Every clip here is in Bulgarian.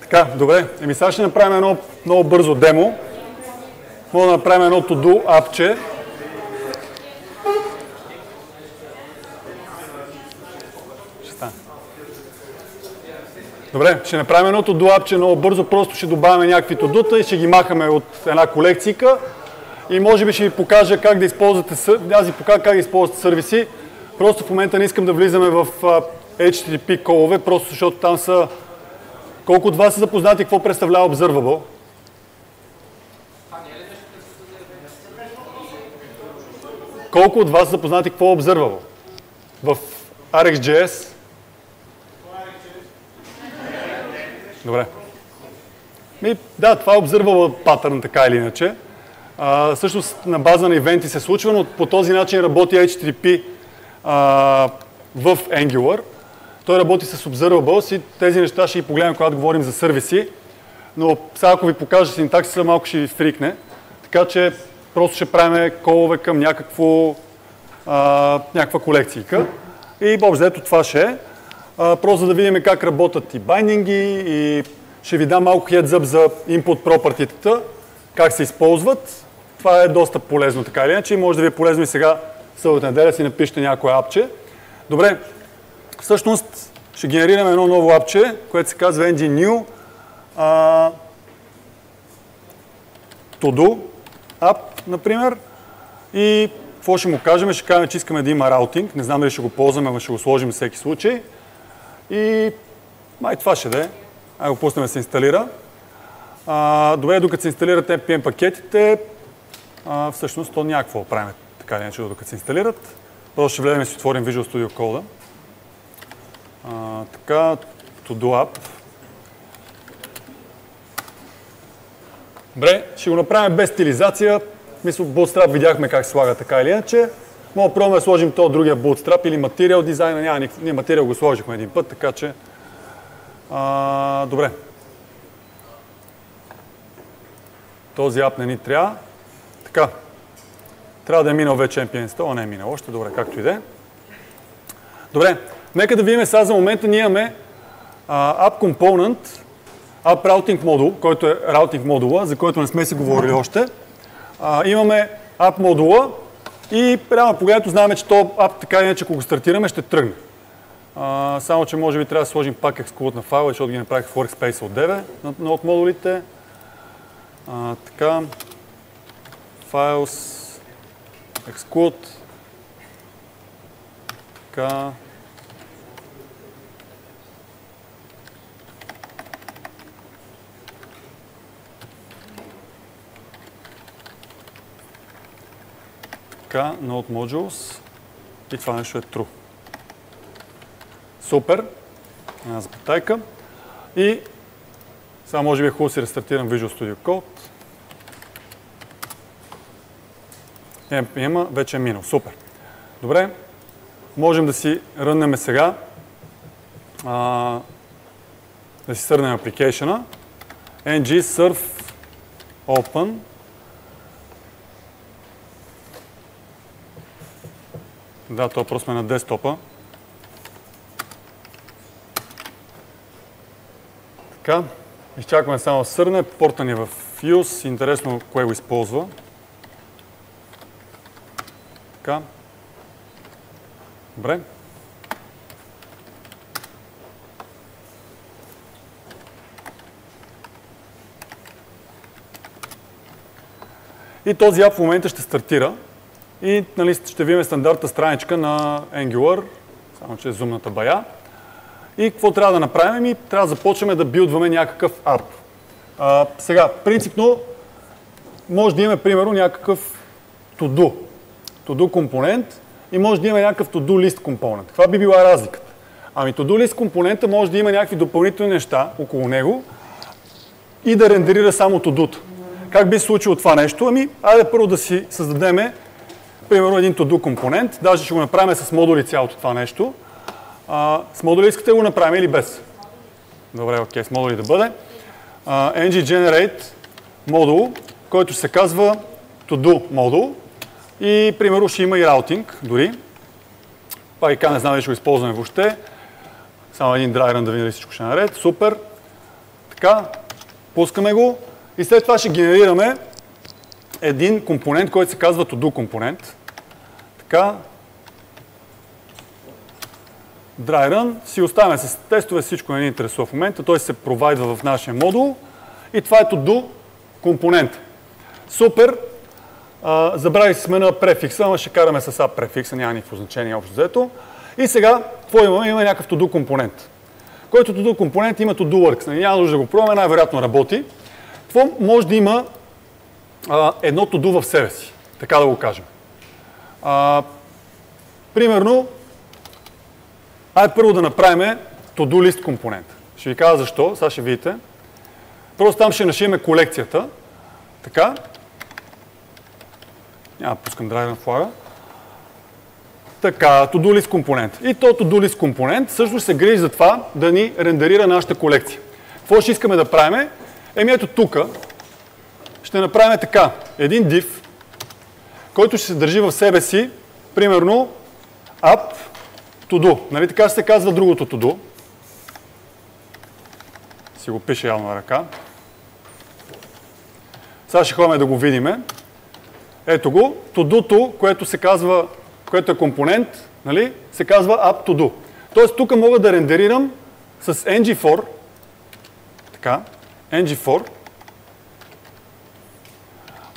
Така, добре. Еми сега ще направим едно много бързо демо. Мога да направим едно to-do апче. Добре, ще направим едно to-do апче много бързо. Просто ще добавяме някакви to и ще ги махаме от една колекцийка. И може би ще ви покажа как да използвате, аз ви покажа как да използвате сервиси. Просто в момента не искам да влизаме в HTTP колове, просто защото там са... Колко от вас са запознати какво представлява Observable? Колко от вас са запознати какво е Observable? В RxJS? Добре. Ми, да, това е Observable патърн, така или иначе. А, всъщност на база на ивенти се случва, но по този начин работи HTTP а, в Angular. Той работи с Observables и тези неща ще ги погледнем, когато говорим за сервиси. Но сега ако ви покажа синтаксиса, малко ще ви фрикне. Така че просто ще правим колове към някакво, а, някаква колекцийка. И общо ето това ще е. А, просто да видим как работят и байдинги и ще ви дам малко heads за input property как се използват. Това е доста полезно така или иначе може да ви е полезно и сега събота неделя си напишете някое апче. Добре, всъщност ще генерираме едно ново апче, което се казва ng new uh, to-do app, например. И какво ще му кажем? Ще кажем, че искаме да има раутинг. Не знам дали ще го ползваме, но ще го сложим всеки случай. И май това ще да е. Ай го пуснем да се инсталира. А, добре, докато се инсталират NPM пакетите, а, всъщност то някакво правим така или иначе, докато се инсталират. Просто ще влезем и си отворим Visual Studio Code. А, така, to do app. Добре, ще го направим без стилизация. Мисля, Bootstrap видяхме как слага така или иначе. Мога да пробваме да сложим то другия Bootstrap или материал дизайна. Няма. Ние материал го сложихме един път, така че... А, добре. Този ап не ни трябва. Така. Трябва да е минал вече NPM 100, а не е минал още. Добре, както и да е. Добре, нека да видим сега за момента. Ние имаме App Component, App Routing Module, който е Routing модула, за който не сме си говорили още. Имаме App модула и прямо погледнато знаем, че то App така иначе, ако го стартираме, ще тръгне. Само, че може би трябва да сложим пак exclude на файла, защото ги направих в Workspace от 9 на, на от модулите. Uh, така. Files exclude. Така. Така, node modules. И това нещо е true. Супер. Една запитайка. И сега може би е хубаво си рестартирам Visual Studio Code. има, вече е минал. Супер. Добре. Можем да си ръннем сега. А, да си сърнем application ng surf open Да, това просто сме на десктопа. Така, изчакваме само сърне. Порта ни е в Fuse. Интересно кое го използва. Така. Добре. И този ап в момента ще стартира и нали, ще видим стандартна страничка на Angular, само че е зумната бая. И какво трябва да направим? И трябва да започнем да билдваме някакъв ап. А, сега, принципно, може да имаме, примерно, някакъв to-do to-do компонент и може да има някакъв to-do list компонент. Каква би била разликата? Ами to-do list компонента може да има някакви допълнителни неща около него и да рендерира само to-do. Как би се случило това нещо? Ами, айде първо да си създадем примерно един to-do компонент. Даже ще го направим с модули цялото това нещо. А, с модули искате да го направим или без? Добре, окей, с модули да бъде. Uh, ng-generate модул, който се казва to-do модул и, примерно, ще има и раутинг дори. Пайка не знам дали ще го използваме въобще. Само един драйран да дали всичко ще е наред. Супер. Така, пускаме го и след това ще генерираме един компонент, който се казва to-do компонент. Така, dry run, си оставяме с тестове, всичко не ни интересува в момента, той се провайдва в нашия модул и това е to-do компонент. Супер, а, забравих си смена префикса, ама ще караме с A префикса, няма никакво значение общо взето. И сега, какво имаме? Имаме някакъв to-do компонент. Който to-do компонент има to-do works. Нали, няма нужда да го пробваме, най-вероятно работи. Какво може да има а, едно to-do в себе си, така да го кажем. А, примерно, ай първо да направим to-do list компонент. Ще ви кажа защо, сега ще видите. Просто там ще нашиеме колекцията. Така. Няма пускам драйвен флага. Така, to-do list компонент. И то to-do компонент също се грижи за това да ни рендерира нашата колекция. Какво ще искаме да правим? Еми ето тук ще направим така. Един div, който ще се държи в себе си, примерно, app to do. Нали така се казва другото to do. Си го пише явно ръка. Сега ще ходим да го видиме. Ето го. To което се казва, което е компонент, нали, се казва app to do. Тоест тук мога да рендерирам с ng4, така, ng4,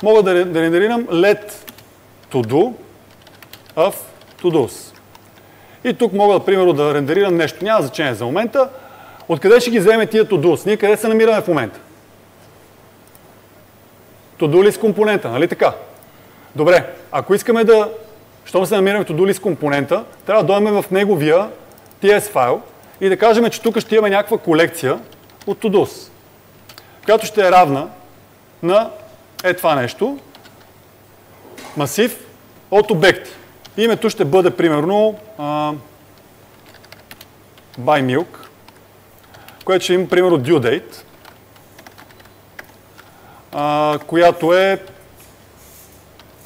мога да, рендерирам let to do of to do's. И тук мога, примерно, да рендерирам нещо. Няма значение за момента. Откъде ще ги вземе тия to do's? Ние къде се намираме в момента? To do list компонента, нали така? Добре, ако искаме да, щом се намираме в to do list компонента, трябва да дойдем в неговия TS файл и да кажем, че тук ще имаме някаква колекция от to do's, която ще е равна на е това нещо, масив от обекти. Името ще бъде примерно uh, by milk, което ще има примерно due date, uh, която е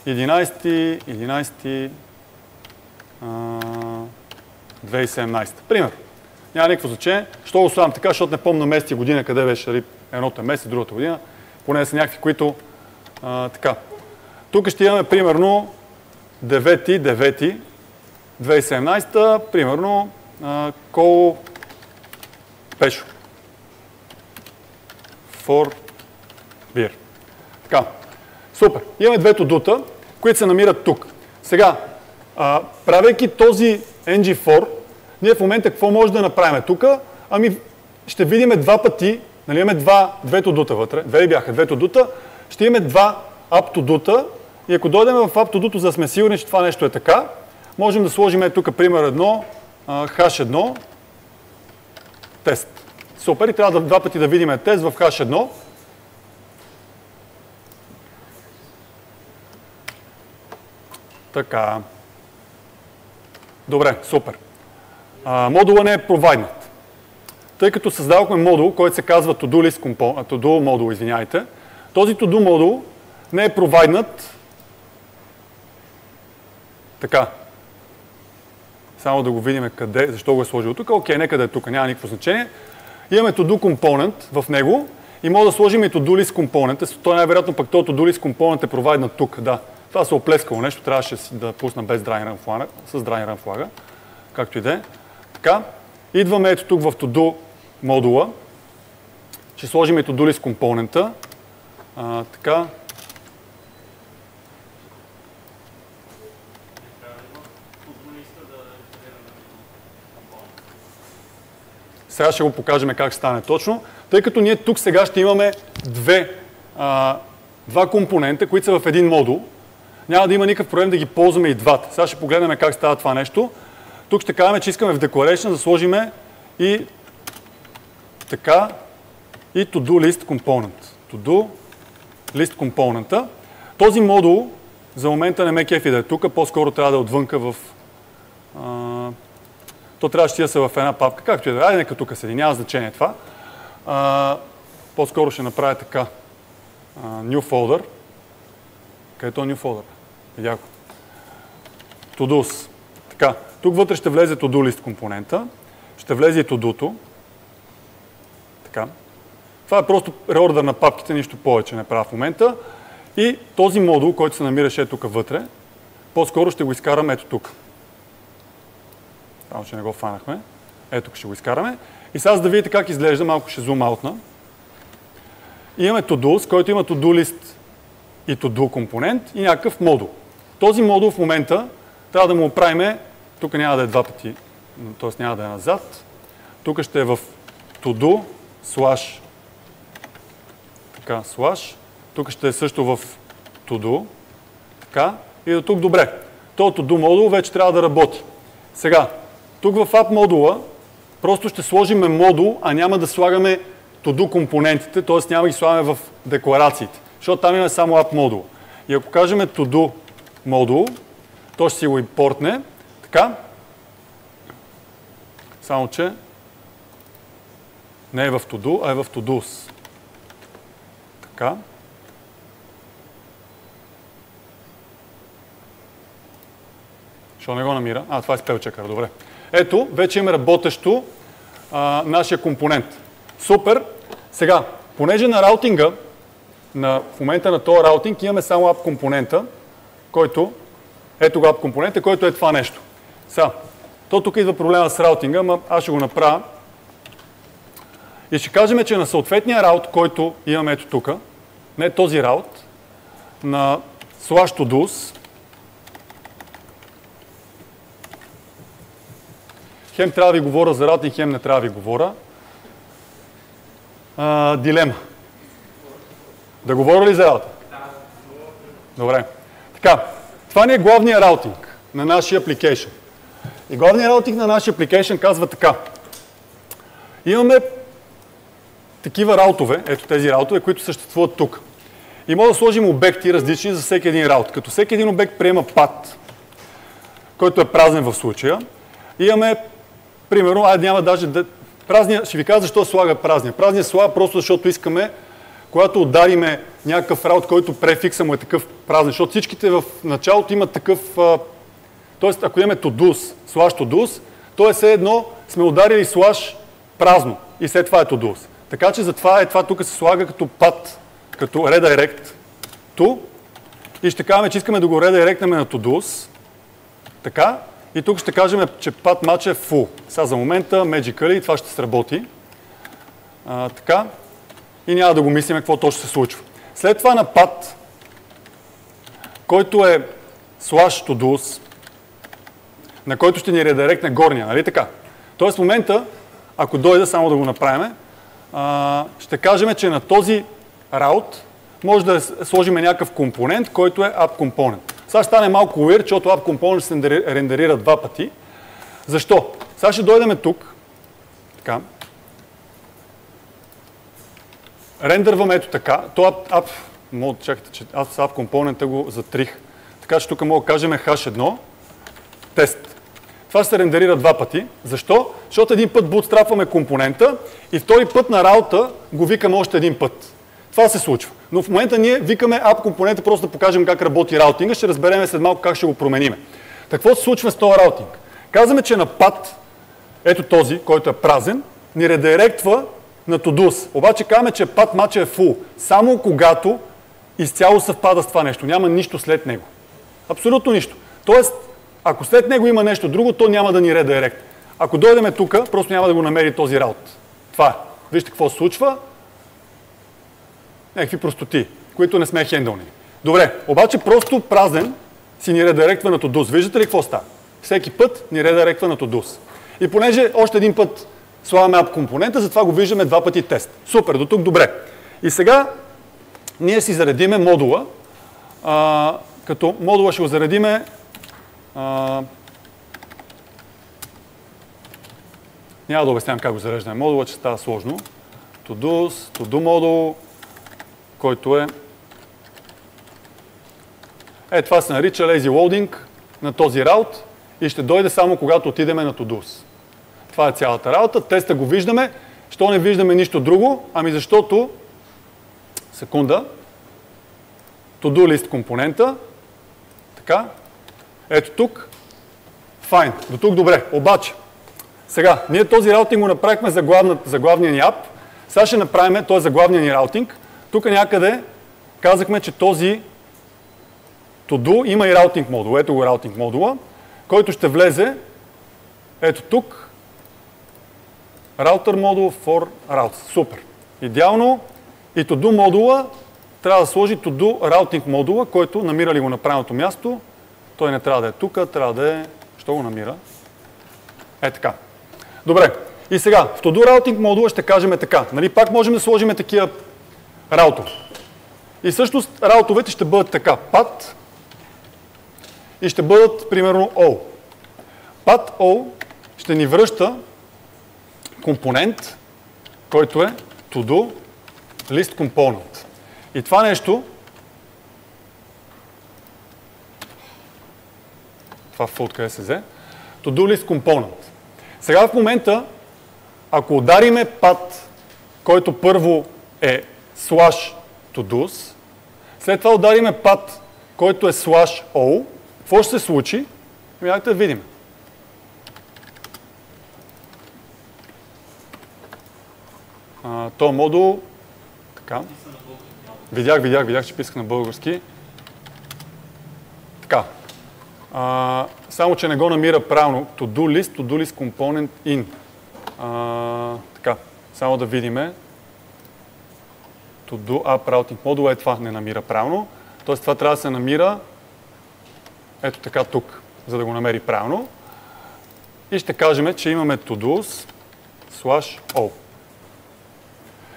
11, 11, uh, 2017. Пример. Няма никакво значение. Що го слагам така, защото не помня месец и година къде беше нали, едното е месец, другата година. Поне са някакви, които а, така. Тук ще имаме примерно 9 2017, примерно Кол Пешо. For beer. Така. Супер. Имаме двето дута, които се намират тук. Сега, а, правейки този NG4, ние в момента какво може да направим тук? Ами ще видим два пъти, нали имаме два, двето дута вътре, две бяха, двето дута, ще имаме два аптодута и ако дойдем в аптодуто, за да сме сигурни, че това нещо е така, можем да сложим е тук пример едно, H1, тест. Супер, и трябва да, два пъти да видим тест в H1. Така. Добре, супер. А, модула не е провайднат. Тъй като създавахме модул, който се казва to-do list to-do модул, извиняйте, този to-do модул не е провайднат така. Само да го видим къде, защо го е сложил тук. Окей, нека да е тук, няма никакво значение. Имаме to-do компонент в него и може да сложим и to-do list компонент. Той най-вероятно пък този to-do list компонент е провайднат тук, да. Това се оплескало нещо, трябваше да пусна без dry флага, с dry флага, както и да е. Така, идваме ето тук в to-do модула. Ще сложим и to-do list компонента. А, така. Сега ще го покажем как стане точно, тъй като ние тук сега ще имаме две, а, два компонента, които са в един модул. Няма да има никакъв проблем да ги ползваме и двата. Сега ще погледнем как става това нещо. Тук ще кажем, че искаме в Declaration да сложим и така и to-do list component. To-do list компонента. Този модул за момента не ме кефи да е тук, по-скоро трябва да е отвънка в... А, то трябва да се в една папка, както и да е. Нека тук седи, няма значение това. По-скоро ще направя така. А, new folder. Където е new folder? Яко. To-dos. Така. Тук вътре ще влезе to-do list компонента. ще влезе и тудото. Така. Това е просто реордър на папките, нищо повече не правя в момента. И този модул, който се намираше тук вътре, по-скоро ще го изкараме ето тук. Само, че не го фанахме. Ето ще го изкараме. И сега, за да видите как изглежда, малко ще зум аутна. Имаме to който има to-do и to-do компонент и някакъв модул. Този модул в момента трябва да му оправиме, тук няма да е два пъти, т.е. няма да е назад. Тук ще е в to-do, slash, така, slash. Тук ще е също в to-do, така. И до тук добре. То to-do модул вече трябва да работи. Сега, тук в app модула просто ще сложим модул, а няма да слагаме to-do компонентите, т.е. няма ги слагаме в декларациите, защото там има само app модул. И ако кажем to-do модул, то ще си го импортне, така, само че не е в to-do, а е в to-dos. Така. Що не го намира? А, това е спелчекър, добре. Ето, вече има работещо а, нашия компонент. Супер! Сега, понеже на раутинга, на, в момента на този раутинг имаме само app компонента, който, ето го app компонента, който е това нещо. Сега, то тук идва проблема с раутинга, но аз ще го направя. И ще кажем, че на съответния раут, който имаме ето тук, не този раут, на slash to do's, хем трябва да ви говоря за раутинг, хем не трябва да ви говоря. А, дилема. Да говоря ли за раутинг? Добре. Така, това ни е главният раутинг на нашия application. И главният раутинг на нашия application казва така. Имаме такива раутове, ето тези раутове, които съществуват тук. И може да сложим обекти различни за всеки един раут. Като всеки един обект приема пад, който е празен в случая, имаме, примерно, айде няма даже да... Празния, ще ви кажа защо слага празния. Празния слага просто защото искаме, когато удариме някакъв раут, който префикса му е такъв празен, защото всичките в началото имат такъв Тоест, ако имаме тодус, слаш тодус, то е все едно сме ударили слаш празно и след това е тодус. Така че затова е това тук се слага като пат, като redirect to и ще кажем, че искаме да го редиректнем на тодус. Така. И тук ще кажем, че пат матч е full. Сега за момента Magically това ще сработи. А, така. И няма да го мислим какво точно се случва. След това на пат, който е slash to на който ще ни редиректне горния, нали така? Тоест в момента, ако дойда само да го направим, ще кажем, че на този раут може да сложим някакъв компонент, който е app component. Сега ще стане малко weird, защото app component се рендерира два пъти. Защо? Сега ще дойдем тук. Така. Рендърваме ето така. То app, app мод, чакайте, че аз app компонента го затрих. Така че тук мога да кажем hash 1, тест. Това се рендерира два пъти. Защо? Защото един път бутстрапваме компонента и втори път на работа го викаме още един път. Това се случва. Но в момента ние викаме app компонента просто да покажем как работи раутинга. Ще разберем след малко как ще го промениме. Какво се случва с този раутинг? Казваме, че на пад, ето този, който е празен, ни редиректва на Тодус. Обаче казваме, че пад матча е фул. Само когато изцяло съвпада с това нещо. Няма нищо след него. Абсолютно нищо. Тоест, ако след него има нещо друго, то няма да ни редирект. Ако дойдем тук, просто няма да го намери този раут. Това е. Вижте какво се случва. Някакви простоти, които не сме хендълни. Добре, обаче просто празен си ни редиректва на Тодус. Виждате ли какво става? Всеки път ни редиректва на Тодус. И понеже още един път слагаме ап компонента, затова го виждаме два пъти тест. Супер, до тук добре. И сега ние си заредиме модула, а, като модула ще го заредиме а, няма да обяснявам как го зареждаме модула, че става сложно. To-dos, to-do модул, който е... Е, това се нарича lazy loading на този раут и ще дойде само когато отидеме на to-dos. Това е цялата работа. Теста го виждаме. Що не виждаме нищо друго? Ами защото, секунда, to-do list компонента, така, ето тук. Файн. До тук добре. Обаче, Сега, ние този раутинг го направихме за, главна, за главния ни ап. Сега ще направим, т.е. за главния ни раутинг. Тук някъде казахме, че този to-do има и раутинг модул. Ето го раутинг модула, който ще влезе ето тук. Router модул for routes. Супер. Идеално. И to-do модула трябва да сложи to-do routing модула, който намира ли го на правилното място. Той не трябва да е тук, трябва да е... Що го намира? Е така. Добре. И сега, в to-do routing модула ще кажем така. Нали, пак можем да сложим такива раутове. И всъщност раутовете ще бъдат така. Пад и ще бъдат примерно O. Пад O ще ни връща компонент, който е to-do list component. И това нещо, това в къде се взе, to-do list component. Сега в момента, ако удариме пад, който първо е slash to-dos, след това удариме пад, който е slash o, какво ще се случи? Ами да видим. То модул... Така. Видях, видях, видях, че писах на български. Така. А, само, че не го намира правилно. To-do list, to-do list component in. А, така. Само да видиме. To-do app routing модул е това не намира правилно. Тоест това трябва да се намира ето така тук, за да го намери правилно. И ще кажем, че имаме to-dos slash o.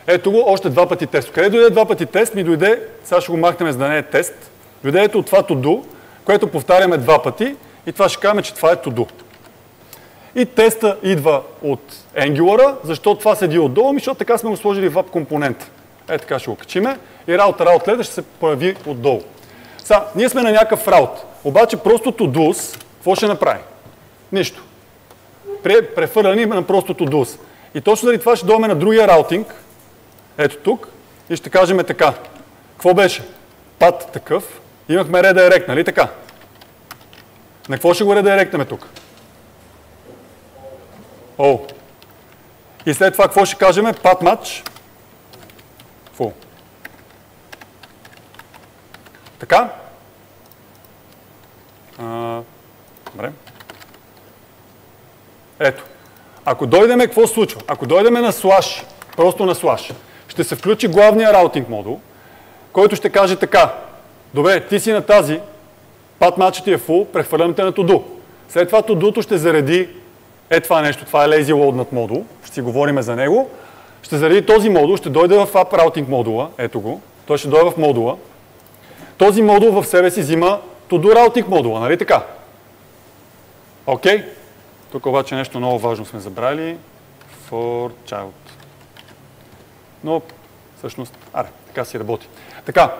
Ето го, още два пъти тест. Къде дойде два пъти тест? Ми дойде, сега ще го махнем за да не е тест. Дойде ето това to-do, което повтаряме два пъти и това ще кажем, че това е to-do. И теста идва от Angular, защото това седи отдолу, защото така сме го сложили в app компонента. Е така ще го качиме и router outlet ще се появи отдолу. Сега, ние сме на някакъв раут, обаче просто to-dos, какво ще направи? Нищо. Префърляне на просто to-dos. И точно заради това ще дойдем на другия раутинг, ето тук, и ще кажем така. Какво беше? Пад такъв. Имахме redirect, нали така? На какво ще го редиректаме тук? О. И след това какво ще кажем? Пад матч. Фу. Така? А, добре. Ето. Ако дойдеме, какво случва? Ако дойдеме на слаш, просто на слаш, ще се включи главния раутинг модул, който ще каже така. Добре, ти си на тази, пат матчът ти е фул, прехвърлям те на туду. След това тудуто ще зареди е това нещо, това е lazy load над модул, ще си говорим за него. Ще заради този модул, ще дойде в app routing модула, ето го, той ще дойде в модула. Този модул в себе си взима to-do routing модула, нали така? Окей? Okay? Тук обаче нещо много важно сме забрали. For child. Но всъщност, аре, така си работи. Така,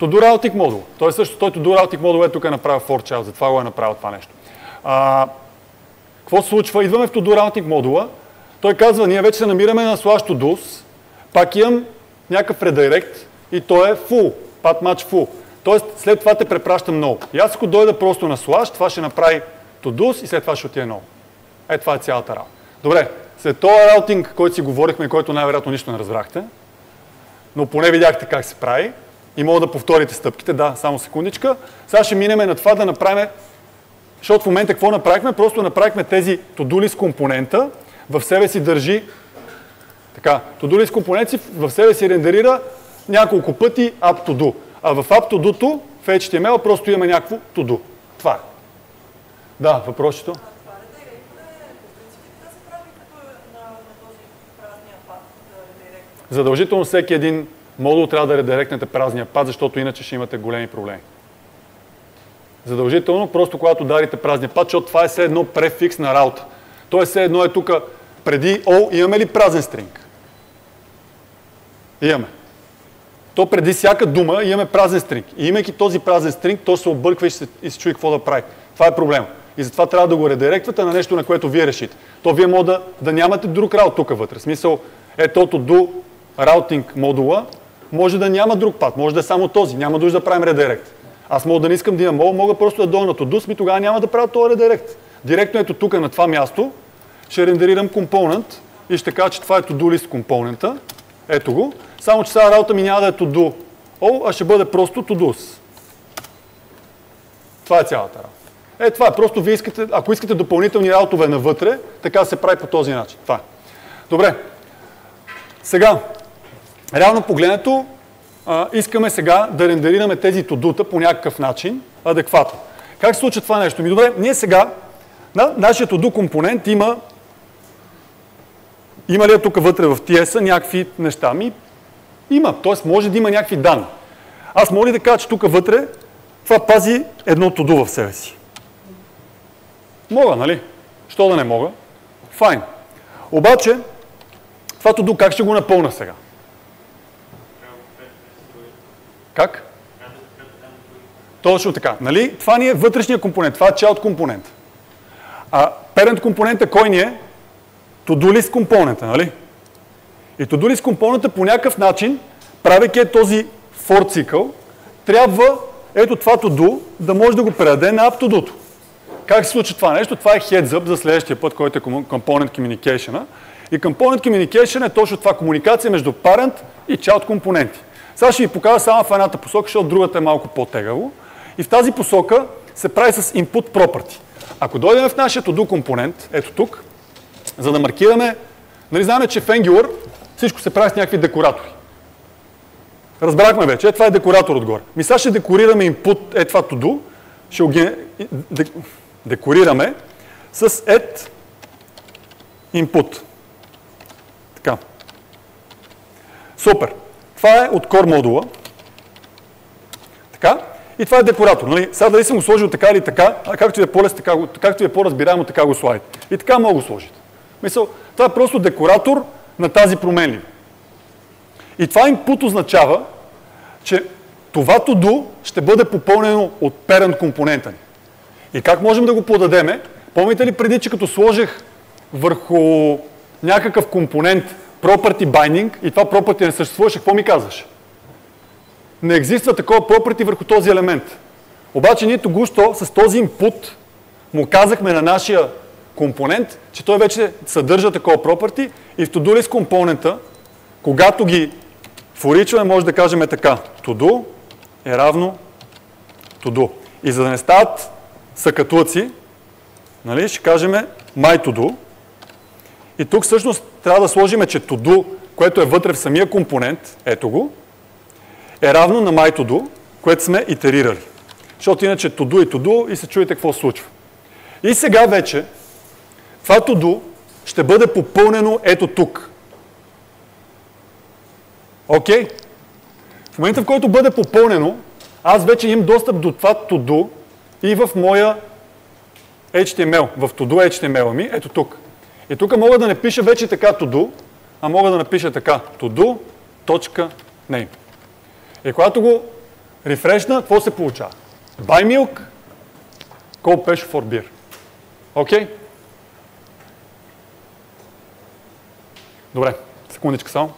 to-do routing модул. Той също, той to-do routing модул е тук е направил for child, затова го е направил това нещо. А, какво се случва? Идваме в to-do routing модула. Той казва, ние вече се намираме на slash to-dos, пак имам някакъв редирект и той е full, pad match full. Тоест, след това те препращам много. И аз ако дойда просто на slash, това ще направи to-dos и след това ще отиде много. Е, това е цялата работа. Добре, след този раутинг, който си говорихме който най-вероятно нищо не разбрахте, но поне видяхте как се прави и мога да повторите стъпките, да, само секундичка. Сега ще минем на това да направим, защото в момента какво направихме? Просто направихме тези to-do компонента, в себе си държи така, to-do компонент си в себе си рендерира няколко пъти app to do. А в app to do в HTML просто има някакво to do. Това е. Да, въпросите? Задължително всеки един модул трябва да редиректнете празния пад, защото иначе ще имате големи проблеми. Задължително, просто когато дарите празния пад, защото това е все едно префикс на раута. Тоест все едно е тук преди O имаме ли празен стринг? Имаме. То преди всяка дума имаме празен стринг. И имайки този празен стринг, то се обърква и се, и се чуи какво да прави. Това е проблема. И затова трябва да го редиректвате на нещо, на което вие решите. То вие може да, да нямате друг раут тук вътре. В смисъл, е тото до раутинг модула може да няма друг път, може да е само този, няма нужда да правим редирект. Аз мога да не искам да имам мога, мога просто да долу на Тодус, ми тогава няма да правя този редирект. Директно ето тук на това място ще рендерирам компонент и ще кажа, че това е to-do list компонента. Ето го. Само, че сега работа ми няма да е to-do all, а ще бъде просто to-dos. Това е цялата работа. Е, това е. Просто вие искате, ако искате допълнителни раутове навътре, така се прави по този начин. Това е. Добре. Сега, реално погледнато, а, искаме сега да рендерираме тези тодута по някакъв начин, адекватно. Как се случва това нещо? Ми добре, ние сега, на, нашия тоду компонент има има ли е тук вътре в TS някакви неща? Ми, има. Тоест може да има някакви данни. Аз мога ли да кажа, че тук вътре това пази едно тоду в себе си? Мога, нали? Що да не мога? Файн. Обаче, това тоду как ще го напълна сега? Как? Точно така. Нали? Това ни е вътрешния компонент. Това е child компонент. А parent компонента кой ни е? To-do list компонента, нали? И to-do list компонента по някакъв начин, правейки е този for цикъл, трябва ето това to-do да може да го предаде на app to Как се случва това нещо? Това е heads up за следващия път, който е component communication. И component communication е точно това комуникация между parent и child компоненти. Сега ще ви покажа само в едната посока, защото другата е малко по-тегаво. И в тази посока се прави с input property. Ако дойдем в нашия to компонент, ето тук, за да маркираме, нали знаем, че в Angular всичко се прави с някакви декоратори. Разбрахме вече, е, това е декоратор отгоре. Ми сега ще декорираме input, е това to do, ще го декорираме с add input. Така. Супер. Това е от core модула. Така. И това е декоратор. Нали? Сега дали съм го сложил така или така, а както ви е по-лесно, така, както ви е по-разбираемо, така го слагите. И така мога го сложите. Мисъл, това е просто декоратор на тази променлива. И това input означава, че това to ще бъде попълнено от parent компонента ни. И как можем да го подадеме? Помните ли преди, че като сложих върху някакъв компонент property binding и това property не съществуваше, какво ми казваш? Не екзиства такова property върху този елемент. Обаче ние току-що с този input му казахме на нашия компонент, че той вече съдържа такова property и в to-do list компонента, когато ги форичваме, може да кажем така. To-do е равно to-do. И за да не стават съкатлъци, нали, ще кажем my to-do. И тук всъщност трябва да сложим, че to-do, което е вътре в самия компонент, ето го, е равно на my to-do, което сме итерирали. Защото иначе to-do и to-do и се чуете какво случва. И сега вече това to-do ще бъде попълнено ето тук. Окей? Okay? В момента, в който бъде попълнено, аз вече имам достъп до това to-do и в моя HTML, в to-do HTML ми, ето тук. И тук мога да напиша вече така to-do, а мога да напиша така to-do.name. И когато го рефрешна, какво се получава? Buy milk, cold pressure for beer. Окей? Okay? Добре, секундичка само.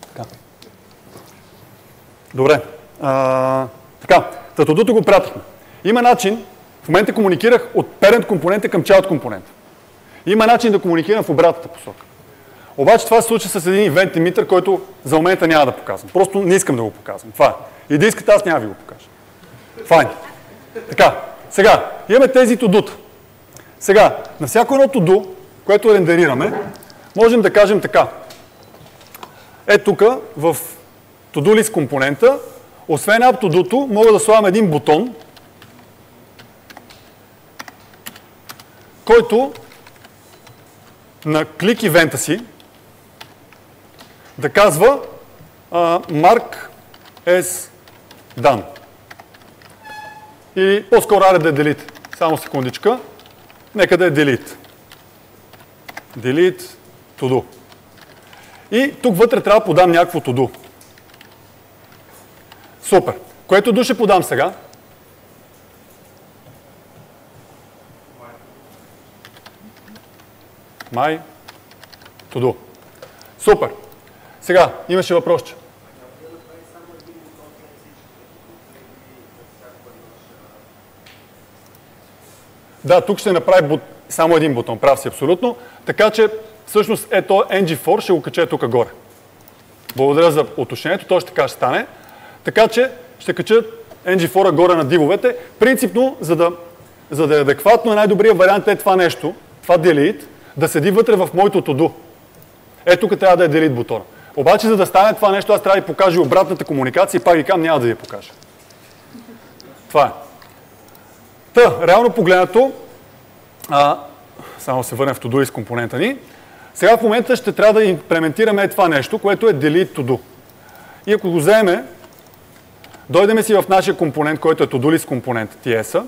Така. Добре. А, така, татудото го пратихме. Има начин, в момента комуникирах от parent компонента към child компонента. Има начин да комуникирам в обратната посока. Обаче това се случва с един event emitter, който за момента няма да показвам. Просто не искам да го показвам. Това е. И да искате, аз няма да ви го покажа. Файн. Така, сега, имаме тези тудута. Сега, на всяко едно туду, което рендерираме, можем да кажем така. Е тук, в to list компонента, освен app мога да слагам един бутон, който на клик ивента си да казва uh, mark as done. Или по-скоро аре да е delete. Само секундичка. Нека да е delete. Delete to do. И тук вътре трябва да подам някакво to do. Супер. Което do ще подам сега? my to do. Супер! Сега, имаше въпросче. Да, тук ще направи бут... само един бутон, прав си абсолютно. Така че, всъщност, ето NG4 ще го кача тук горе. Благодаря за уточнението, то ще така ще стане. Така че, ще кача NG4 горе на дивовете. Принципно, за да, за да е адекватно, най-добрият вариант е това нещо, това delete, да седи вътре в моето to-do. Ето тук трябва да е delete бутона. Обаче, за да стане това нещо, аз трябва да ви покажа обратната комуникация и пак ви кам, няма да ви покажа. Това е. Та, реално погледнато, а, само се върнем в Todoist компонента ни, сега в момента ще трябва да имплементираме това нещо, което е delete to do. И ако го вземе, дойдеме си в нашия компонент, който е Todolist компонент TS,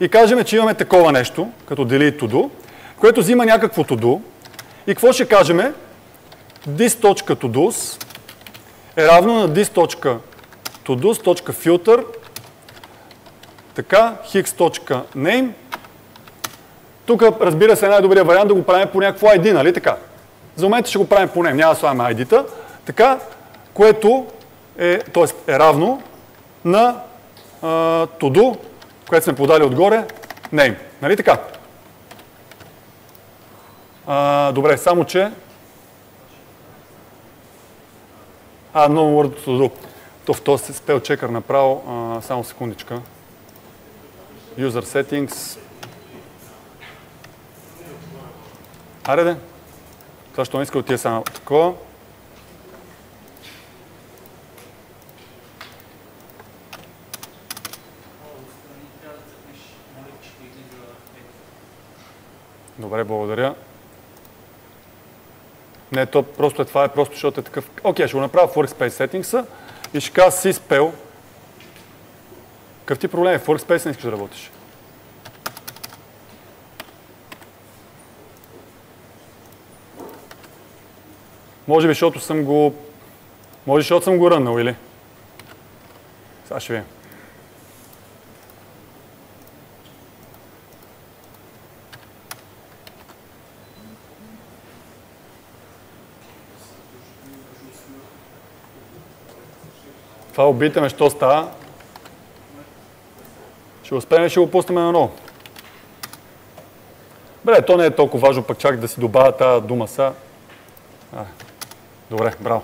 и кажем, че имаме такова нещо, като delete to do, което взима някакво to do, и какво ще кажем? this.todos е равно на this.todos.filter така, hix.name. Тук, разбира се, най-добрият вариант да го правим по някакво ID, нали така? За момента ще го правим по name, няма да слагаме ID-та. Така, което е, т.е. е равно на uh, to което сме подали отгоре, name. Нали така? А, добре, само че А, no word to do. То в този спел чекър направо, а, само секундичка. User settings. Аре де. Това ще не иска отиде само такова. Добре, благодаря. Не, то просто е това, е просто защото е такъв. Окей, ще го направя в Workspace Settings и ще кажа си спел. Какъв ти проблем е? В Workspace не искаш да работиш. Може би, защото съм го... Може, защото съм го ръннал, или? Сега ще видим. Това обитаме, що става. Ще успеем и ще го пуснем на ново. Бре, то не е толкова важно пък чак да си добавя тази дума са. А, добре, браво.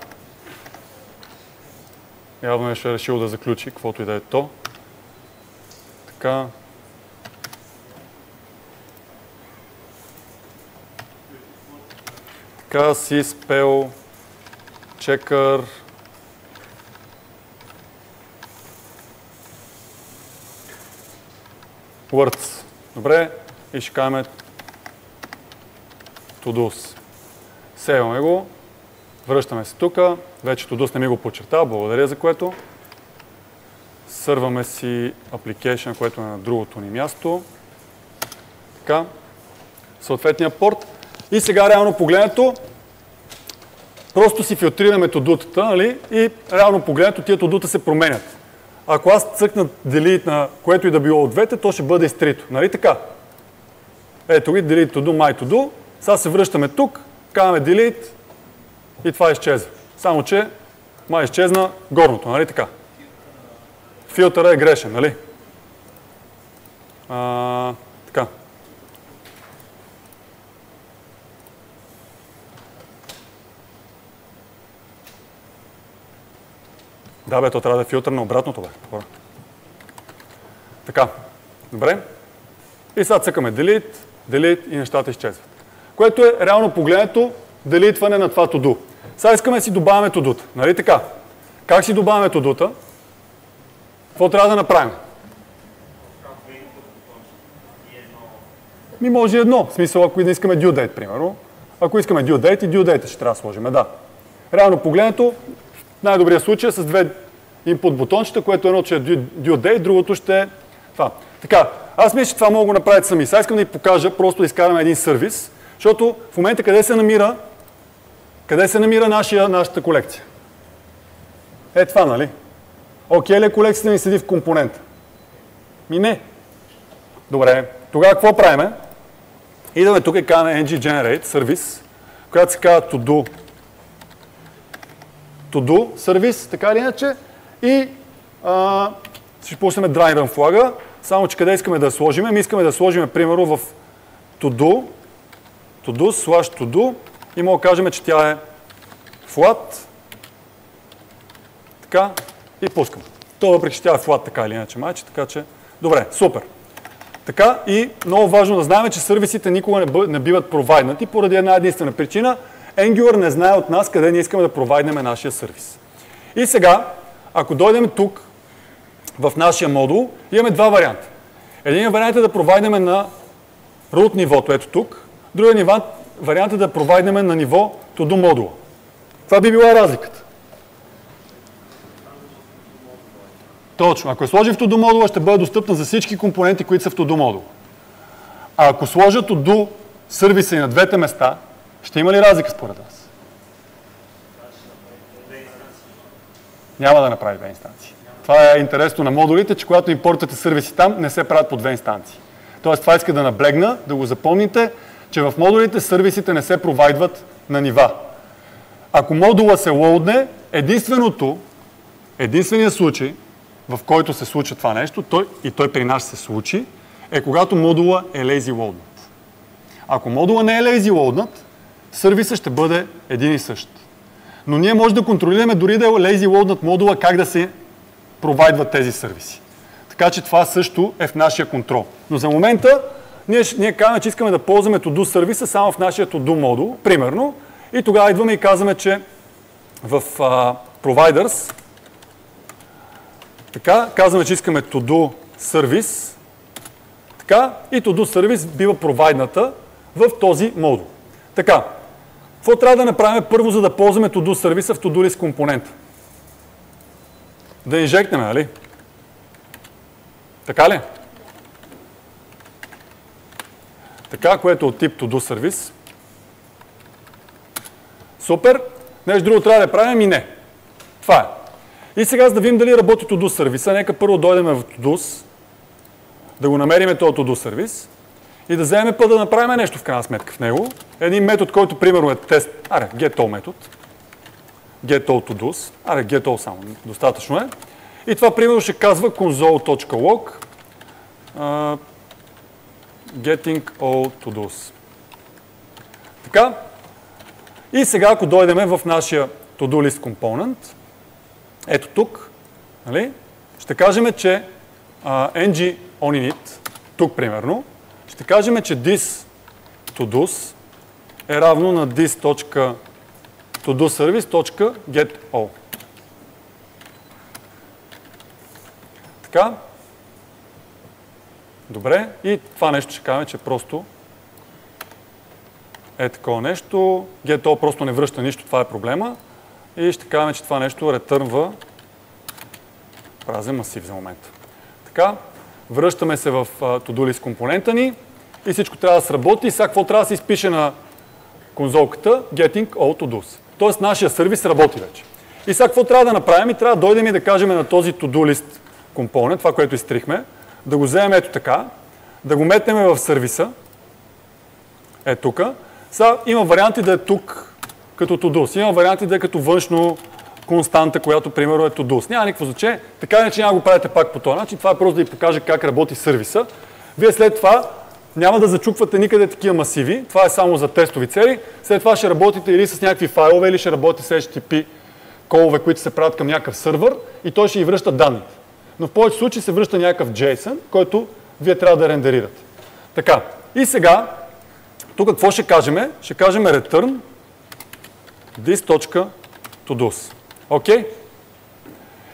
Явно нещо е решил да заключи, каквото и да е то. Така. Така си спел чекър words. Добре, и ще кажем todos. Севаме го, връщаме се тук, вече todos не ми го подчертава, благодаря за което. Сърваме си application, което е на другото ни място. Така, съответния порт. И сега реално погледнато, просто си филтрираме тодутата, нали? И реално погледнато тия тодута се променят. Ако аз цъкна delete на което и да било от двете, то ще бъде изтрито. Нали така? Ето ги, delete to do, my to do. Сега се връщаме тук, казваме delete и това изчезва. Само, че май изчезна горното, нали така? Филтъра е грешен, нали? А, така. Да, бе, то трябва да е филтър на обратното, бе. Хора. Така, добре. И сега цъкаме delete, delete и нещата изчезват. Което е реално погледнато делитване на това to Сега искаме да си добавяме to Нали така? Как си добавяме to Какво трябва да направим? Ми може едно. В смисъл, ако не искаме due date, примерно. Ако искаме due date и due date ще трябва да сложим, да. Реално погледнато, най-добрия случай е с две input бутончета, което едно ще е due date, другото ще е това. Така, аз мисля, че това мога да го направите сами. Сега искам да ви покажа, просто да изкараме един сервис, защото в момента къде се намира, къде се намира нашия, нашата колекция? Е това, нали? Окей ли е колекцията ми седи в компонента? Ми не. Добре, тогава какво правиме? Идваме тук и казваме ng generate сервис, която се казва to do to-do сервис, така или иначе, и а, ще пуснем dry run флага. само че къде искаме да я сложим? Ми искаме да сложим, примерно, в to-do, to-do, slash to-do и мога да кажем, че тя е flat, така, и пускам. То въпреки, че тя е flat така или иначе майче, така че, добре, супер. Така и много важно да знаем, че сервисите никога не, бъ, не биват провайднати поради една единствена причина. Angular не знае от нас къде ние искаме да провайднем нашия сервис. И сега, ако дойдем тук, в нашия модул, имаме два варианта. Един вариант е да провайднем на root нивото, ето тук. Другия вариант е да провайднем на ниво to-do модула. Това би била разликата. Точно. Ако я сложим в to-do модула, ще бъде достъпна за всички компоненти, които са в to-do модула. А ако сложа to-do сервиса и на двете места, ще има ли разлика според вас? Няма да направи две инстанции. Това е интересно на модулите, че когато импортвате сервиси там, не се правят по две инстанции. Тоест това иска да наблегна, да го запомните, че в модулите сервисите не се провайдват на нива. Ако модула се лоудне, единственото, единственият случай, в който се случва това нещо, той, и той при нас се случи, е когато модула е lazy loadnat. Ако модула не е lazy loadnat, сервисът ще бъде един и същ. Но ние може да контролираме дори да е lazy loadnat модула как да се провайдват тези сервиси. Така че това също е в нашия контрол. Но за момента ние, ние казваме, че искаме да ползваме to-do сервиса само в нашия to-do модул, примерно, и тогава идваме и казваме, че в uh, providers така, казваме, че искаме to-do сервис. Така, и to-do сервис бива провайдната в този модул. Така, какво трябва да направим първо, за да ползваме to-do сервиса в to-do list компонента? Да инжектнем, нали? Така ли? Така, което е от тип to-do сервис. Супер. Нещо друго трябва да правим и не. Това е. И сега, за да видим дали работи Todo сервиса, нека първо дойдем в Todos, да го намерим този Todo сервис и да вземем път да направим нещо в крайна сметка в него. Един метод, който примерно е тест, аре, getAll метод, getAll todos, аре, getAll само, достатъчно е. И това примерно ще казва console.log uh, getting all todos. Така. И сега, ако дойдем в нашия to-do list component, ето тук, нали, ще кажем, че uh, ng oninit, тук примерно, ще кажем, че this todos е равно на this.todoservice.getAll. Така. Добре. И това нещо ще кажем, че просто е такова нещо. GetAll просто не връща нищо, това е проблема. И ще кажем, че това нещо ретърнва празен масив за момента. Така, връщаме се в list компонента ни и всичко трябва да сработи. Сега какво трябва да се изпише на конзолката? Getting all to-dos. Тоест нашия сервис работи вече. И сега какво трябва да направим? И трябва да дойдем и да кажем на този to-do list компонент, това, което изтрихме, да го вземем ето така, да го метнем в сервиса, е тук. Сега има варианти да е тук като Todos. Има варианти да е като външно константа, която примерно е Todos. Няма никакво значение. Така иначе няма го правите пак по този начин. Това е просто да ви покаже как работи сервиса. Вие след това няма да зачупвате никъде такива масиви. Това е само за тестови цели. След това ще работите или с някакви файлове, или ще работите с HTTP колове, които се правят към някакъв сървър и той ще ви връща данните. Но в повече случаи се връща някакъв JSON, който вие трябва да рендерирате. Така. И сега, тук какво ще кажем? Ще кажем return this.todos. Окей? Okay?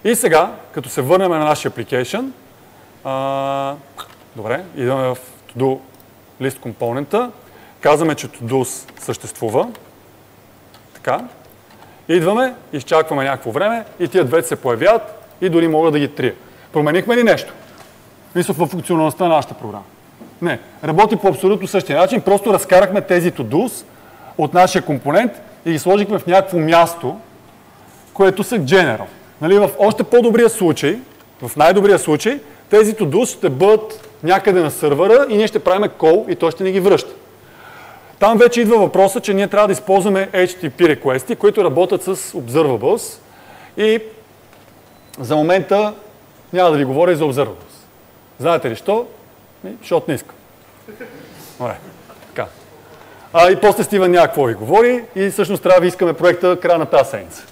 И сега, като се върнем на нашия application, а, добре, идваме в to-do list компонента, казваме, че todos съществува. Така. Идваме, изчакваме някакво време и тия двете се появяват и дори мога да ги трия. Променихме ли нещо? Мисля в функционалността на нашата програма. Не. Работи по абсолютно същия начин. Просто разкарахме тези to-dos от нашия компонент и ги сложихме в някакво място, което са general. Нали, в още по-добрия случай, в най-добрия случай, тези to ще бъдат някъде на сървъра и ние ще правим call и той ще ни ги връща. Там вече идва въпроса, че ние трябва да използваме HTTP реквести, които работят с observables и за момента няма да ви говоря и за observables. Знаете ли що? Защото не искам. Добре. А, и после Стивен няма какво ви говори и всъщност трябва да искаме проекта края на тази седмица.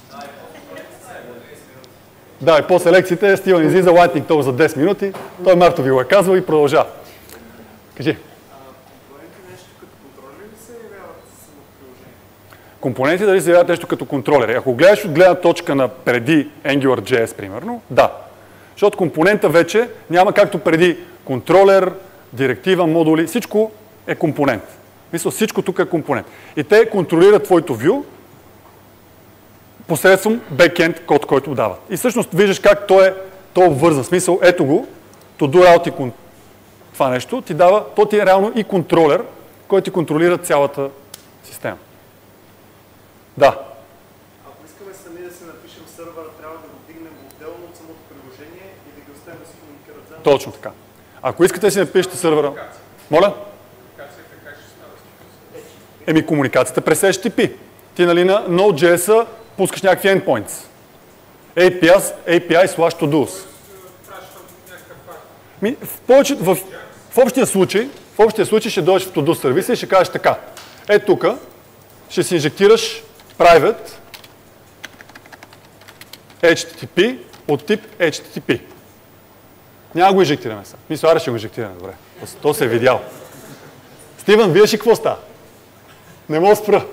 Да, и после лекциите Стивен излиза Lightning Talk за 10 минути. Той Марто ви го е казвал и продължава. Кажи. Компоненти дали се явяват нещо като контролери. Ако гледаш от гледна точка на преди AngularJS, примерно, да. Защото компонента вече няма както преди контролер, директива, модули, всичко е компонент. Мисля, всичко тук е компонент. И те контролират твоето view посредством бекенд код, който дават. И всъщност виждаш как той е, той е обвързан. смисъл, ето го, to do out това нещо, ти дава, то ти е реално и контролер, който ти контролира цялата система. Да. Ако искаме сами да се напишем сървъра, трябва да го дигнем отделно от самото приложение и да ги оставим да се комуникират заедно. Точно така. Ако искате да си напишете сървъра... Моля? Еми комуникацията през HTTP. Ти нали на Node.js пускаш някакви endpoints. API, API slash todos. Ми, в, повече, в, в, общия случай, в общия случай ще дойдеш в Todo сервиса и ще кажеш така. Е тук ще си инжектираш private HTTP от тип HTTP. Няма го инжектираме сега. Мисля, аре ще го инжектираме, добре. То, се е видял. Стивън, вие ще какво става? Не мога спра.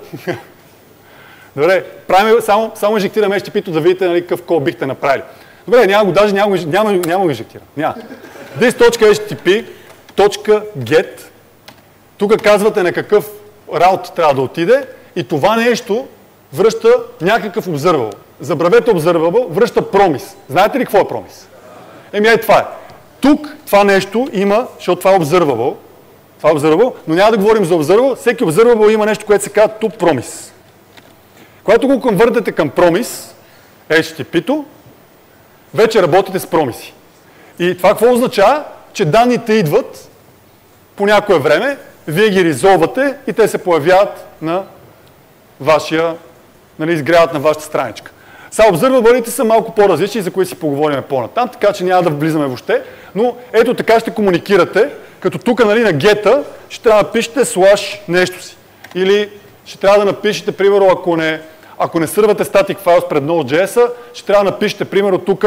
Добре, правим, само, само инжектираме HTTP-то да видите нали, какъв код бихте направили. Добре, няма го, даже няма, няма, няма го инжектирам. Няма. this.http.get тук казвате на какъв раут трябва да отиде и това нещо връща някакъв observable. Забравете observable, връща промис. Знаете ли какво е промис? Еми, ей, това е. Тук това нещо има, защото това е observable, това е observable, но няма да говорим за observable. Всеки observable има нещо, което се казва to promise. Когато го конвъртате към промис, HTTP-то, вече работите с промиси. И това какво означава? Че данните идват по някое време, вие ги резолвате и те се появяват на вашия, нали, изгряват на вашата страничка. Сега обзървабълите са малко по-различни, за които си поговорим по-натам, така че няма да влизаме въобще, но ето така ще комуникирате, като тук нали, на гета ще трябва да пишете слаш нещо си. Или ще трябва да напишете, примерно, ако не, ако не сървате static files пред Node.js, ще трябва да напишете, примерно, тук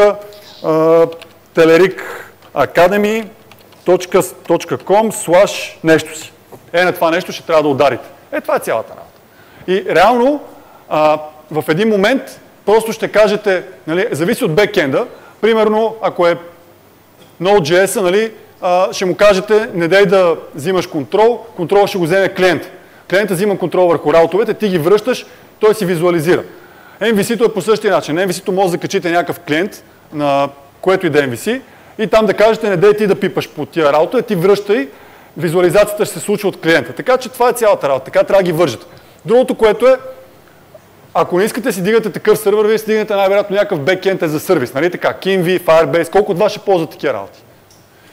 telericacademy.com slash нещо си. Е, на това нещо ще трябва да ударите. Е, това е цялата работа. И реално, а, в един момент, просто ще кажете, нали, зависи от бекенда, примерно, ако е Node.js, нали, а, ще му кажете, не дай да взимаш контрол, контрол ще го вземе клиент. Клиентът взима контрол върху раутовете, ти ги връщаш, той си визуализира. MVC-то е по същия начин. На MVC-то може да качите някакъв клиент, на което и да е MVC, и там да кажете, не дай ти да пипаш по тия раутове, ти връщай, визуализацията ще се случва от клиента. Така че това е цялата работа. Така трябва да ги вържете. Другото, което е, ако не искате си дигате такъв сървър, вие си дигнете най-вероятно някакъв бекенд е за сервис, нали така? KIMV, Firebase, колко от вас ще ползват такива работи?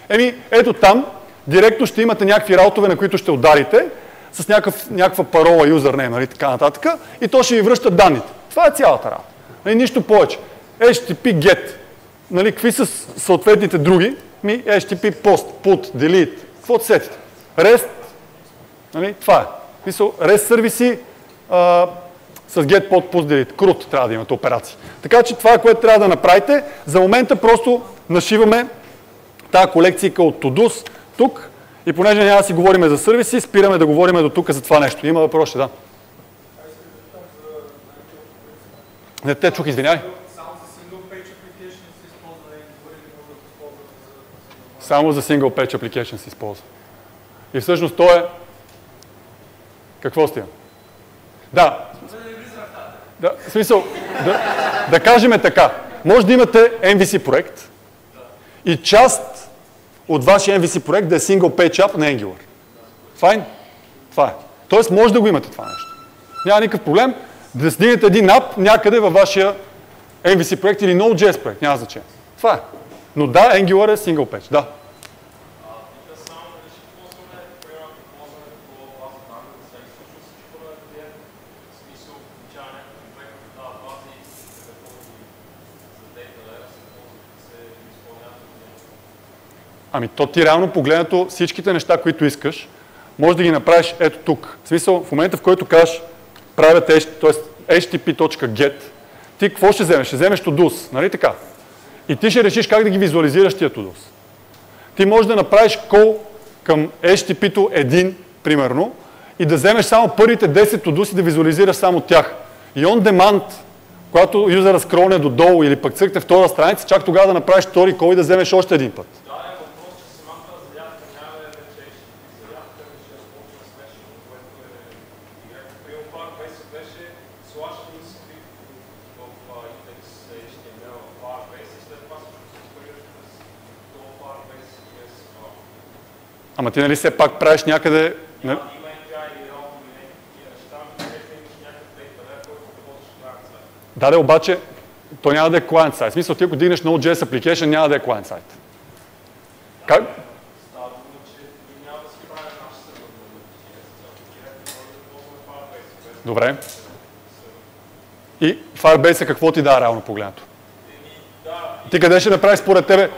Еми, ето там, директно ще имате някакви раутове, на които ще ударите, с някакъв, някаква парола, юзернейм, нали, така нататък, и то ще ви връща данните. Това е цялата работа. Нали, нищо повече. HTTP GET. Нали, какви са съответните други? Ми HTTP POST, PUT, DELETE, каквото сетите. REST, нали, това е. Мисъл, REST сервиси а, с get под pust Крут трябва да имате операции. Така че това е което трябва да направите. За момента просто нашиваме тази колекция от Todos тук и понеже няма да си говорим за сервиси, спираме да говорим до тук за това нещо. Има въпрос, да. Не те чух, извинявай. Само за single page application се използва. И всъщност то е какво стига? Да. да в смисъл, да, да кажем така. Може да имате MVC проект и част от вашия MVC проект да е single page app на Angular. Файн? Това е. Тоест може да го имате това нещо. Няма никакъв проблем да сдигнете един ап някъде във вашия MVC проект или Node.js проект. Няма значение. Това е. Но да, Angular е single page. Да. Ами то ти реално погледнато всичките неща, които искаш, може да ги направиш ето тук. В смисъл, в момента в който кажеш правя т.е. http.get, ти какво ще вземеш? Ще вземеш Todos, нали така? И ти ще решиш как да ги визуализираш тия Todos. Ти можеш да направиш кол към HTTP-то 1, примерно, и да вземеш само първите 10 Todos и да визуализираш само тях. И on demand, когато юзера скролне до долу или пък цъкне втора страница, чак тогава да направиш втори кол и да вземеш още един път. Ама ти нали все пак правиш някъде... Не... Да, да, обаче, то няма да е client сайт. В смисъл, ти ако дигнеш Node.js application, няма да е client сайт. Как? Добре. И Firebase какво ти дава реално погледнато? Ти къде ще направиш според тебе?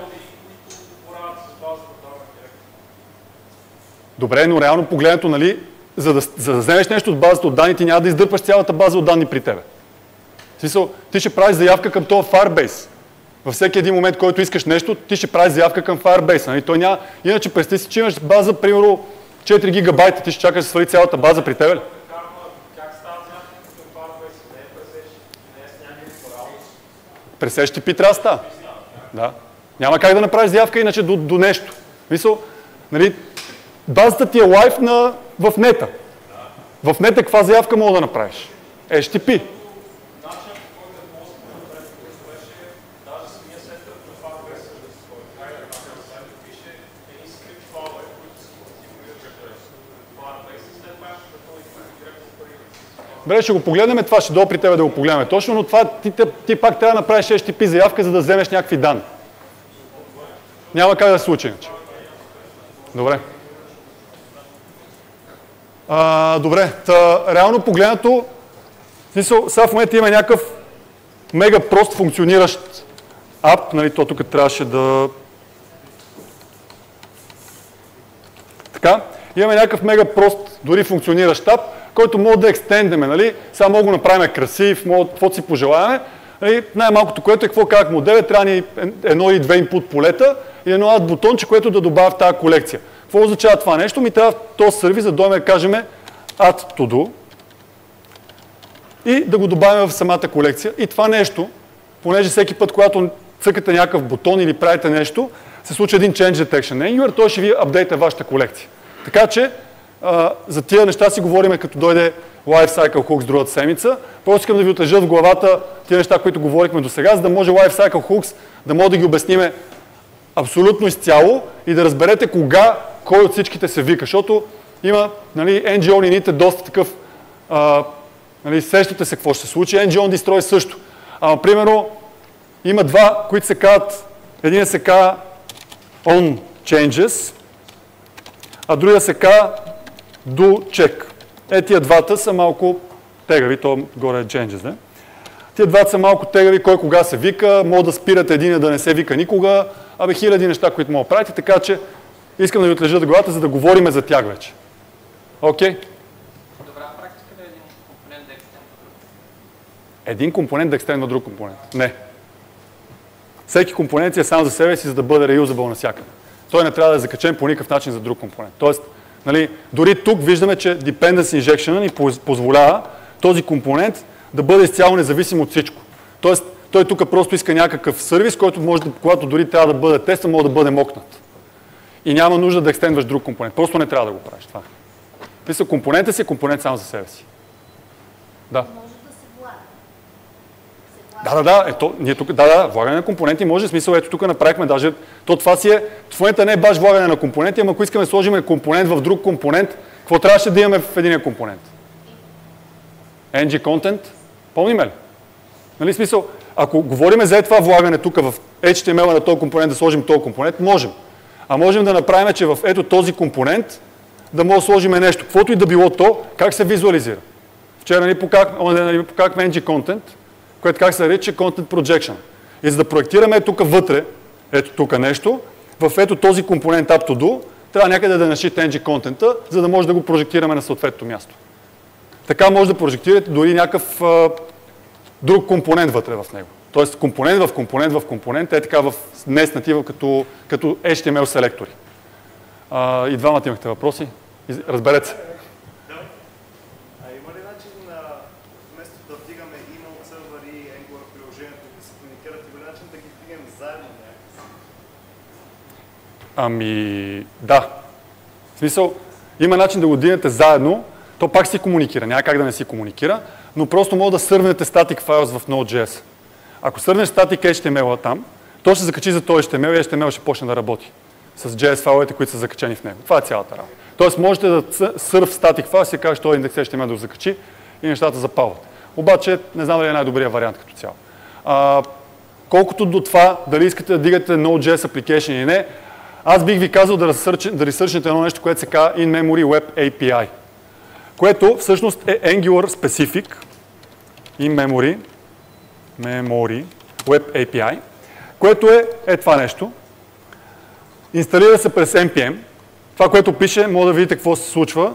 Добре, но реално погледнато, нали, за да, за да вземеш нещо от базата от данни, ти няма да издърпаш цялата база от данни при тебе. В смисъл, ти ще правиш заявка към този Firebase. Във всеки един момент, който искаш нещо, ти ще правиш заявка към Firebase. Нали? Той няма... Иначе представи си, че имаш база, примерно 4 гигабайта, ти ще чакаш да свали цялата база при тебе ли? През HTTP трябва да става. Да. Няма как да направиш заявка иначе до, до нещо. Мисъл, нали, базата ти е лайф на, в нета. В нета каква заявка мога да направиш? HTTP. Добре, ще го погледнем това, ще долу при тебе да го погледнем точно, но това ти, ти, ти пак трябва да направиш HTTP заявка, за да вземеш някакви данни. Няма как да се случи. Добре. А, добре, та, реално погледнато, сега в момента има някакъв мега прост функциониращ ап, нали, то тук трябваше да... Така, имаме някакъв мега прост, дори функциониращ ап, който мога да екстендеме, нали? Сега мога го направим красив, мога каквото си пожелаваме. Нали? Най-малкото, което е какво казах модел, трябва ни едно или две инпут полета и едно ад бутонче, което да добавя в тази колекция. Какво означава това нещо? Ми трябва този сервис да дойме кажем add to do и да го добавим в самата колекция. И това нещо, понеже всеки път, когато цъкате някакъв бутон или правите нещо, се случва един change detection anywhere, той ще ви апдейта вашата колекция. Така че а, за тия неща си говориме като дойде Lifecycle Hooks другата седмица. Просто искам да ви отлежа в главата тия неща, които говорихме до сега, за да може Lifecycle Hooks да може да ги обясниме абсолютно изцяло и да разберете кога кой от всичките се вика, защото има нали, NGO лините доста такъв, а, нали, сещате се какво ще се случи, NGO Destroy също. Ама, примерно, има два, които се казват, един се казва on changes, а другия се казва do check. Е, тия двата са малко тегави, то горе е changes, не? Тия двата са малко тегави, кой кога се вика, може да спирате един да не се вика никога, абе хиляди неща, които мога да правите, така че искам да ви отлежат главата, за да говорим за тях вече. Окей? Okay? Добра практика да е един компонент да екстендва друг. Един компонент да екстендва друг компонент. Не. Всеки компонент си е сам за себе си, за да бъде реюзабъл навсякъде. Той не трябва да е закачен по никакъв начин за друг компонент. Тоест, нали, дори тук виждаме, че Dependency Injection ни позволява този компонент да бъде изцяло независим от всичко. Тоест, той тук просто иска някакъв сервис, който може да, когато дори трябва да бъде теста, може да бъде мокнат. И няма нужда да екстендваш друг компонент. Просто не трябва да го правиш това. Мисля, компонента си е компонент само за себе си. Да. Да. Да, да. Ето, ние тук, да, да, влагане на компоненти може, в смисъл, ето тук направихме даже, то това си е, в момента не е баш влагане на компоненти, ама ако искаме да сложим компонент в друг компонент, какво трябваше да имаме в един компонент? ng content, помниме ли? Нали смисъл, ако говорим за това влагане тук в HTML на този компонент, да сложим този компонент, можем. А можем да направим, че в ето този компонент да може да сложим нещо. Каквото и да било то, как се визуализира. Вчера ни показахме нали, NG Content, което как се нарича Content Projection. И за да проектираме тук вътре, ето тук нещо, в ето този компонент UpToDo, трябва някъде да нашите NG контента, за да може да го прожектираме на съответното място. Така може да прожектирате дори някакъв друг компонент вътре в него. Тоест компонент в компонент в компонент е така в неснатива като, като HTML селектори. А, и двамата имахте въпроси. Разберете се. Ами, да. В смисъл, има начин да го дигнете заедно, то пак си комуникира, няма как да не си комуникира, но просто може да сървнете static files в Node.js. Ако сърнеш static HTML там, то ще закачи за този HTML и HTML ще почне да работи с JS файловете, които са закачени в него. Това е цялата работа. Тоест можете да сърв статик файл, си кажеш, този индекс HTML да го закачи и нещата запалват. Обаче не знам дали е най-добрият вариант като цяло. А, колкото до това, дали искате да дигате Node.js application или не, аз бих ви казал да, да ресърчнете едно нещо, което се казва In-Memory Web API, което всъщност е Angular specific In-Memory Memory Web API, което е, е това нещо. Инсталира се през NPM. Това, което пише, може да видите какво се случва.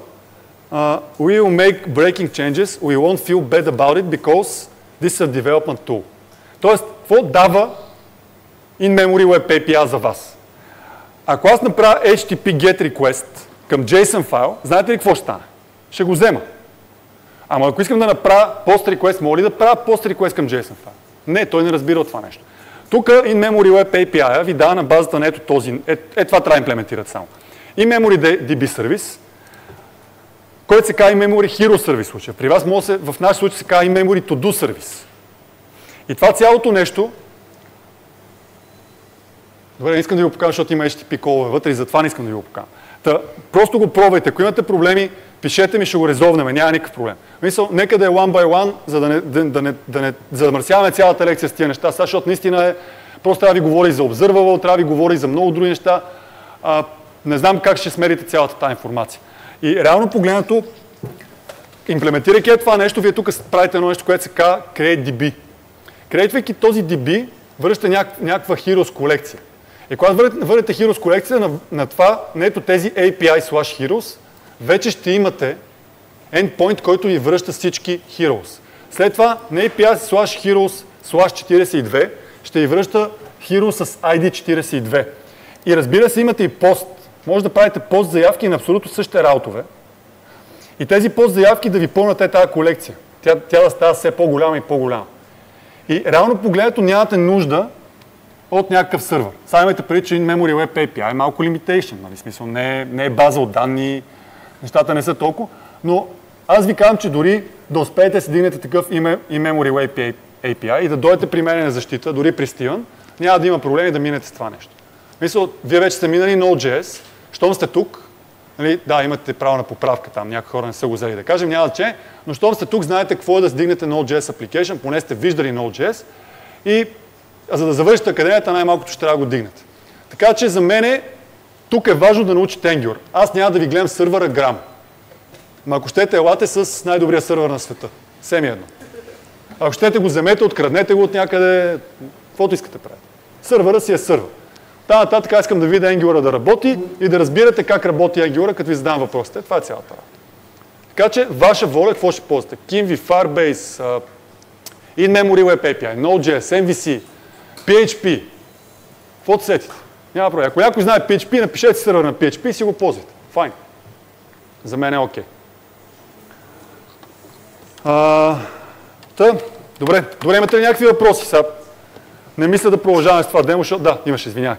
Uh, we will make breaking changes. We won't feel bad about it because this is a development tool. Тоест, какво дава in-memory web API за вас? Ако аз направя HTTP GET request към JSON файл, знаете ли какво ще стане? Ще го взема. Ама ако искам да направя post request, мога ли да правя post request към JSON файл? Не, той не разбира от това нещо. Тук in-memory web API ви дава на базата на ето този, е, е това трябва да имплементират само. In-memory DB сервис, който се казва in-memory hero сервис случая. При вас може в наш случай се казва in-memory to-do сервис. И това цялото нещо, добре, не искам да ви го покажа, защото има HTTP колове вътре и затова не искам да ви го покажа. Просто го пробвайте. Ако имате проблеми, пишете ми, ще го резовнем, няма никакъв проблем. Мисъл, нека да е one by one, за да не, да, да не, да не замърсяваме цялата лекция с тия неща, сега, защото наистина е, просто трябва да ви говори за observable, трябва да ви говори за много други неща. А, не знам как ще смерите цялата тази информация. И реално погледнато, имплементирайки е това нещо, вие тук правите едно нещо, което се казва CreateDB. Креатвайки този DB, връща някаква Heroes колекция. И когато върнете Heroes колекция на, на това, на ето тези API slash Heroes, вече ще имате endpoint, който ви връща всички heroes. След това на API slash heroes slash 42 ще ви връща heroes с ID 42. И разбира се, имате и пост. Може да правите пост заявки на абсолютно същите раутове. И тези пост заявки да ви пълнат е тази колекция. Тя, тя да става все по-голяма и по-голяма. И реално погледнато нямате нужда от някакъв сървър. Сега имайте преди, че Memory Web API е малко limitation, нали? смисъл не е, не е база от данни, нещата не са толкова, но аз ви казвам, че дори да успеете да дигнете такъв in-memory web API и да дойдете при мен на защита, дори при Стивън, няма да има проблеми да минете с това нещо. Мисля, вие вече сте минали Node.js, щом сте тук, нали, да, имате право на поправка там, някои хора не са го взели да кажем, няма че, но щом сте тук, знаете какво е да сдигнете Node.js application, поне сте виждали Node.js и за да завършите академията, най-малкото ще трябва да го дигнете. Така че за мен тук е важно да научите Angular. Аз няма да ви гледам сървъра грам. Ма ако щете, елате с най-добрия сървър на света. Семи едно. Ако щете го вземете, откраднете го от някъде, каквото искате правите. Сървъра си е сървър. Та нататък искам да видя Angular да работи и да разбирате как работи Angular, като ви задам въпросите. Това е цялата работа. Така че, ваша воля, какво ще ползвате? Kimvi, Firebase, In-Memory Web API, Node.js, MVC, PHP. Каквото сетите. Няма проблем. Ако някой знае PHP, напишете сервер на PHP и си го ползвайте. Файн. За мен е окей. Okay. А, та, добре. Добре, имате ли някакви въпроси сега? Не мисля да продължаваме с това демо, защото... Да, имаш, извинявай.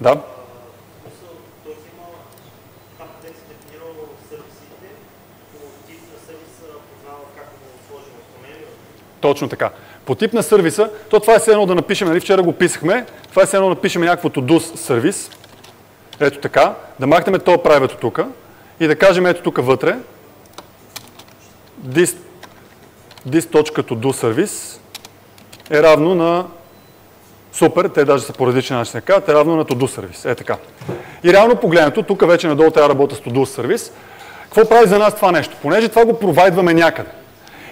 Да. Точно така. По тип на сервиса, то това е все едно да напишем, нали вчера го писахме, това е все едно да напишем някакво to-do сервис, ето така, да махнем това private тук и да кажем ето тук вътре this, this.to-do сервис е равно на супер, те даже са по различен начин казват, е равно на to-do сервис. Е така. И реално погледнато, тук вече надолу трябва да работя с to-do сервис. Какво прави за нас това нещо? Понеже това го провайдваме някъде.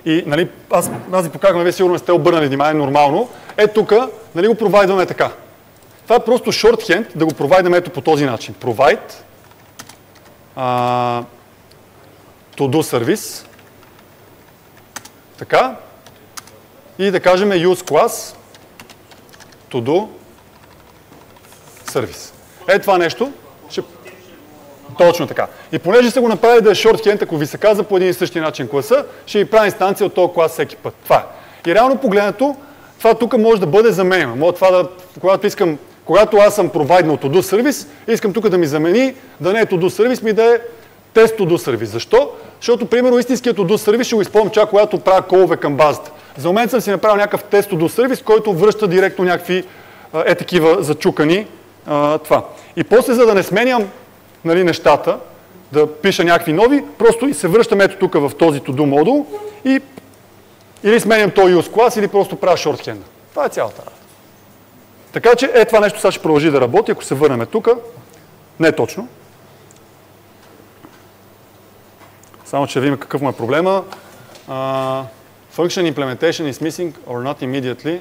И нали, аз, аз ви показвам, вие сигурно сте обърнали внимание нормално. Е тук, нали го провайдваме така. Това е просто shorthand да го провайдаме ето по този начин. Provide а, to-do service. Така. И да кажем use class to-do service. Е това нещо. Ще... Точно така. И понеже сте го направили да е shorthand, ако ви се каза по един и същи начин класа, ще ви прави инстанция от този клас всеки път. Това е. И реално погледнато, това тук може да бъде заменено. Може това да, когато искам, когато аз съм провайднал to-do искам тук да ми замени, да не е to-do ми да е тест to-do. Защо? Защото, примерно, истинският to-do сервис ще го използвам чак когато правя колове към базата. За момент съм си направил някакъв тест to-do сервис, който връща директно някакви е такива зачукани а, това. И после, за да не сменям нали, нещата, да пиша някакви нови, просто и се връщам ето тук в този to-do модул и или сменям този use class, или просто правя shorthand. Това е цялата работа. Така че е това нещо сега ще продължи да работи, ако се върнем тук. Не точно. Само, че видим какъв му е проблема. Uh, function implementation is missing or not immediately.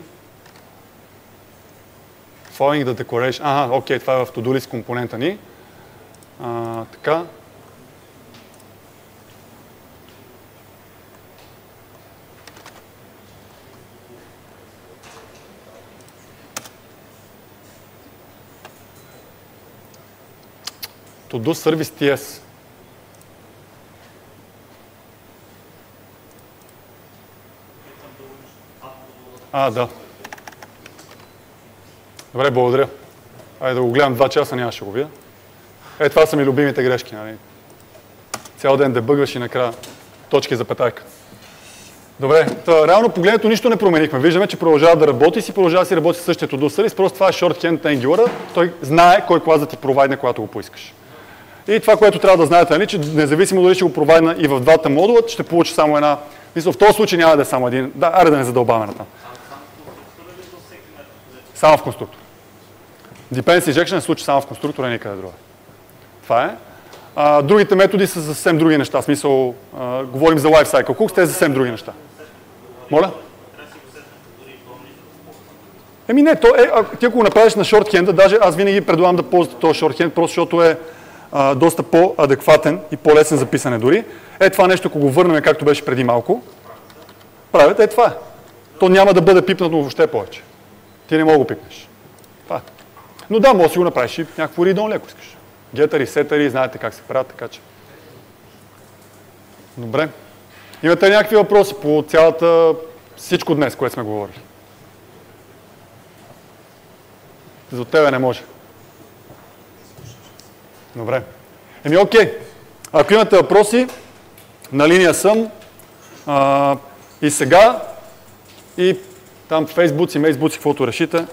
Following the declaration. Ага, окей, това е в to-do list компонента ни. А, така. To-do service TS. А, да. Добре, благодаря. Айде да го гледам два часа, нямаше го видя. Е, това са ми любимите грешки. Нали? Цял ден дебъгваш и накрая точки за петайка. Добре, та, реално погледнато нищо не променихме. Виждаме, че продължава да работи си продължава да си работи същото до сервис. Просто това е shorthand на Angular. Той знае кой клас да ти провайдне, когато го поискаш. И това, което трябва да знаете, нали, че независимо дали ще го провайдна и в двата модула, ще получи само една. Мисля, в този случай няма да е само един. Да, аре да не задълбаваме на там. Само в конструктор. Depends injection се случи само в конструктора и никъде друга. Това е. А, другите методи са съвсем други неща. В смисъл, а, говорим за lifecycle cooks, те са съвсем други неща. Моля? Еми не, то е, а, ти ако го направиш на шортхенда, даже аз винаги предлагам да ползвате този шортхенд, просто защото е а, доста по-адекватен и по-лесен за писане дори. Е това нещо, ако го върнем както беше преди малко, правят, е това е. То няма да бъде пипнато въобще повече. Ти не мога го пипнеш. Това е. Но да, може да си го направиш и някакво read ако искаш. Гетъри, сетъри, знаете как се правят, така че. Добре. Имате някакви въпроси по цялата всичко днес, което сме говорили? За тебе не може. Добре. Еми окей. Ако имате въпроси, на линия съм. А, и сега, и там в Фейсбук и Мейсбук, каквото решите,